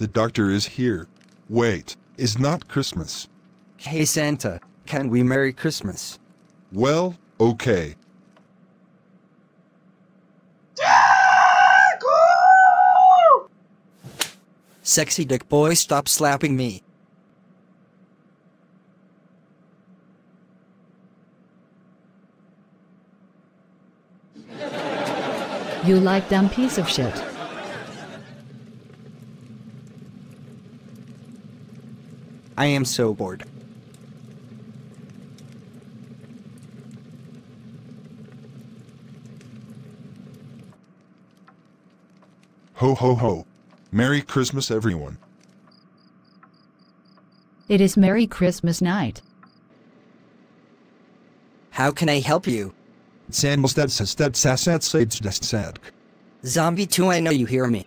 The doctor is here. Wait, is not Christmas. Hey Santa, can we Merry Christmas? Well, okay. Sexy dick boy, stop slapping me. You like dumb piece of shit. I am so bored. Ho ho ho. Merry Christmas, everyone. It is Merry Christmas night. How can I help you? Zombie 2, I know you hear me.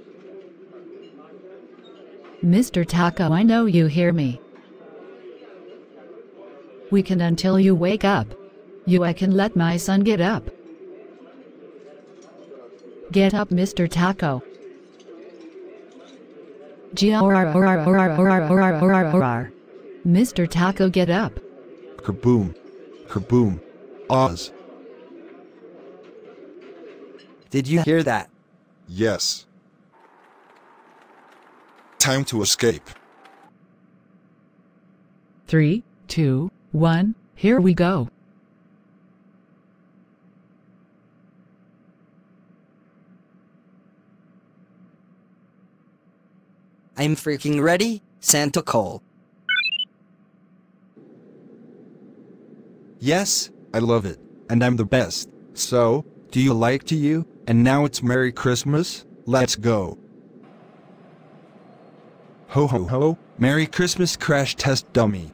Mr. Taco I know you hear me. We can until you wake up. You I can let my son get up. Get up Mr. Taco. Mr. Taco get up. Kaboom. Kaboom. Oz. Did you hear that? Yes. Time to escape. Three, two, one, here we go. I'm freaking ready, Santa Cole. Yes, I love it, and I'm the best. So, do you like to you? And now it's Merry Christmas, let's go. Ho ho ho, Merry Christmas crash test dummy.